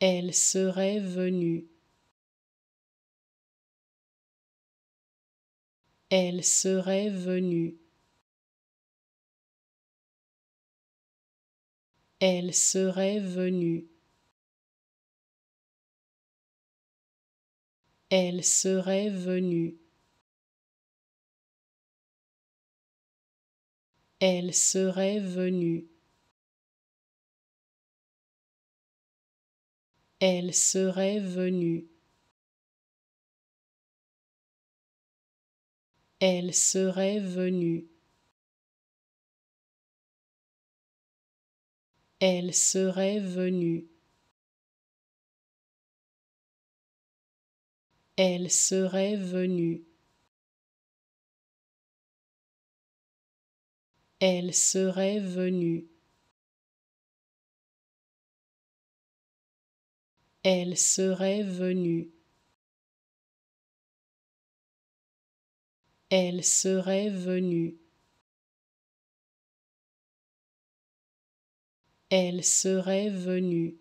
Elle serait venue. Elle serait venue. Elle serait venue. Elle serait venue. Elle serait venue. Elle serait venue. Elle serait venue. Elle serait venue. Elle serait venue. Elle serait venue. Elle serait venue. Elle serait venue. Elle serait venue.